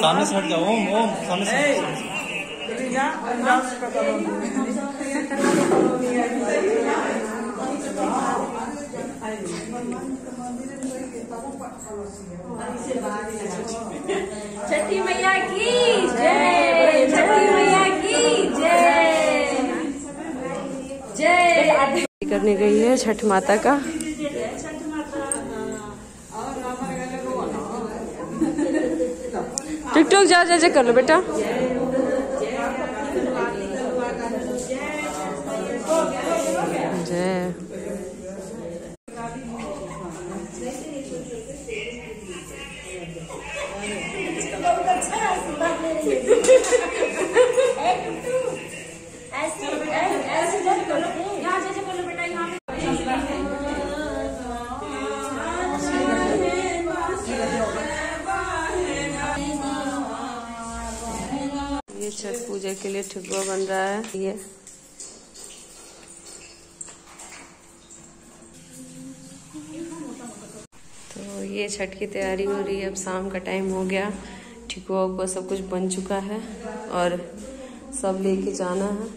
सामने से हट जाओ ओम ओम सामने छठी मैया की जय छठी मैया की जय। जय। करने गई है छठ माता का। टिकटॉक जा जा कर लो बेटा। ये छठ पूजा के लिए ठुकुआ बन रहा है। ये। तो ये छठ की तैयारी हो रही है। अब शाम का टाइम हो गया। ठिकुआ उकुआ सब कुछ बन चुका है और सब लेके जाना है।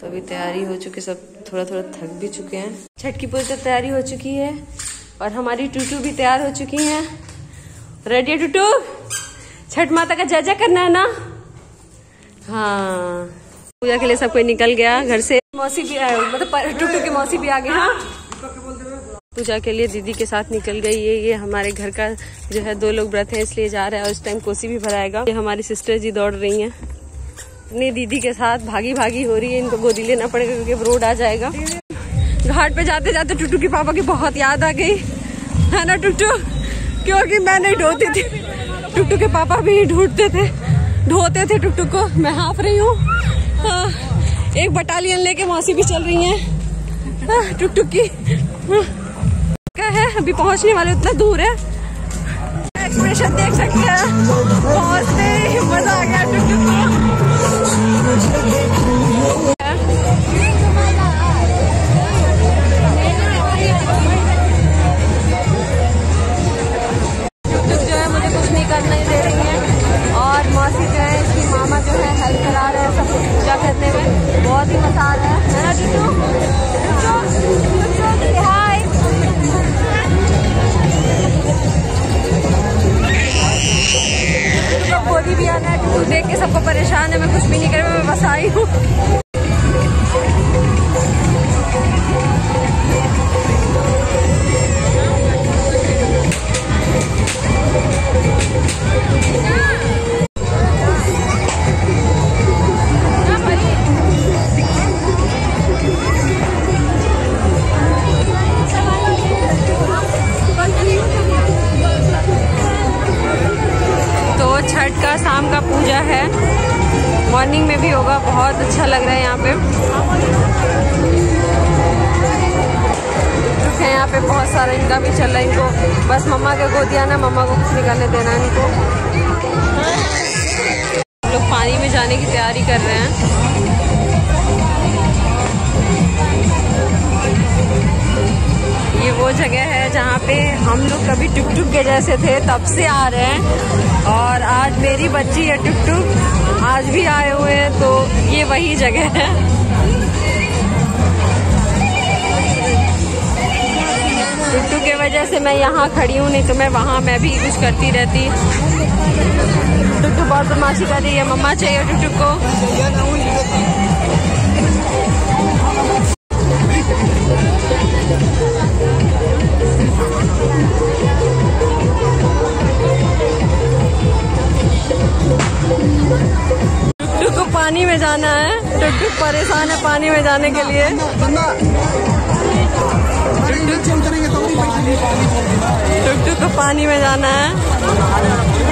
तो अभी तैयारी हो चुकी सब थोड़ा थोड़ा थक भी चुके हैं। छठ की पूजा तैयारी हो चुकी है और हमारी टूटू भी तैयार हो चुकी हैं। रेडी है टूटू? छठ माता का जय जय करना है ना? हाँ। पूजा के लिए सब कोई निकल गया घर से। मौसी भी मतलब टुकटुक की मौसी भी आ गई। हाँ। पूजा के लिए दीदी के साथ निकल गई। है ये हमारे घर का जो है दो लोग व्रत है, इसलिए जा रहा है और इस टाइम कोसी भी भराएगा। ये हमारी सिस्टर जी दौड़ रही हैं। अपनी दीदी के साथ भागी भागी हो रही है, इनको गोदी लेना पड़ेगा क्योंकि रोड आ जाएगा। घाट पे जाते जाते टुटू की पापा की बहुत याद आ गई। है ना टुटू? क्योंकि मैं नहीं ढोती थी। टुटू के पापा भी ढूंढते थे। ढोते थे टुटू को, मैं हाँफ रही हूँ। एक बटालियन लेके मौसी भी चल रही है। टुक टुकटुक की। क्या है? अभी पहुँचने वाले उतना दूर है। एक्सप्रेशन देख सकते हैं। बहुत ही मज़ा आ गया टुक को। गोदी भी आना है टुटू देख के सबको परेशान है, मैं कुछ भी नहीं कर मैं बस आई हूँ। मॉर्निंग में भी होगा, बहुत अच्छा लग रहा है यहाँ पे। यहाँ पे बहुत सारा इनका भी चल रहा है, इनको बस मम्मा के गोदिया ना, मम्मा को कुछ निकालने देना इनको। लोग पानी में जाने की तैयारी कर रहे हैं। ये वो जगह है जहाँ पे हम लोग कभी टुक टुक के जैसे थे, तब से आ रहे हैं। और आज मेरी बच्ची है टुक टुक आज भी आए हुए हैं तो ये वही जगह है। टुक के वजह से मैं यहाँ खड़ी हूँ, नहीं तो मैं वहाँ, मैं भी कुछ करती रहती। टुक बहुत बदमाशी कर रही है, मम्मा चाहिए टुक को। पानी में जाना है टुक टुक परेशान है पानी में जाने के लिए। टुक टुक को पानी में जाना है।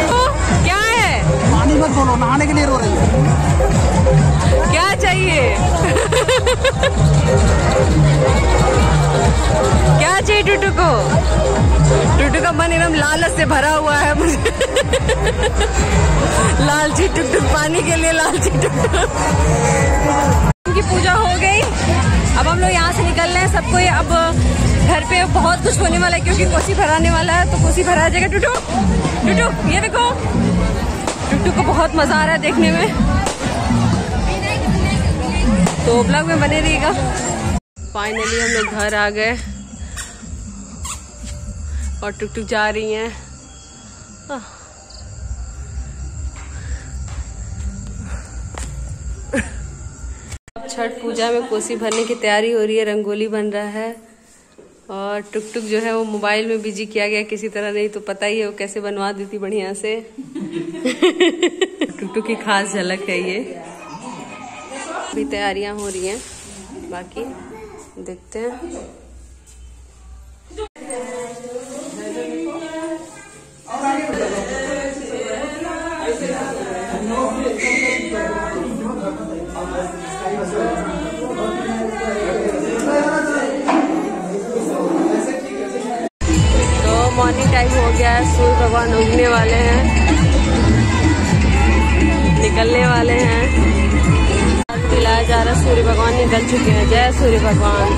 तो क्या है पानी मत बोलो नहाने के लिए रो रही है? क्या चाहिए? क्या चाहिए टूटू को? का मन एकदम लालच से भरा हुआ है लालची टुक टुक पानी के लिए लालची टुक टुक की पूजा हो गई। अब हम लोग यहाँ से निकल रहे हैं। सबको अब घर पे बहुत कुछ होने वाला है, क्योंकि कोसी भराने वाला है तो कोसी भरा जाएगा। टूटू टूटू, ये देखो। टूटू को बहुत मज़ा आ रहा है देखने में। तो ब्लॉग में बने रहिएगा। फाइनली हम लोग घर आ गए। और टुक टुक जा रही हैं। छठ पूजा में कोसी भरने की तैयारी हो रही है, रंगोली बन रहा है। और टुक टुक जो है वो मोबाइल में बिज़ी किया गया, किसी तरह नहीं तो पता ही है वो कैसे बनवा दी थी बढ़िया से। टुक टुक की खास झलक है ये। भी तैयारियाँ हो रही हैं, बाकी देखते हैं। तो मॉर्निंग टाइम हो गया है, सूर्य भगवान उगने वाले हैं। निकलने वाले हैं। दिलाया जा रहा सूर्य भगवान निकल चुके हैं। जय सूर्य भगवान।